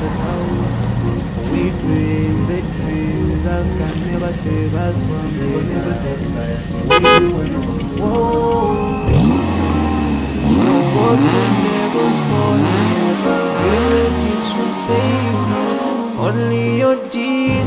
the town. We dream the dream that can never save us from the will never take fire. We will never. Whoa. No water never fall. Your relatives will save you. Only your dear.